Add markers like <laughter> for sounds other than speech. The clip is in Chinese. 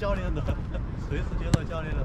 教练的 <laughs> 随时接受教练的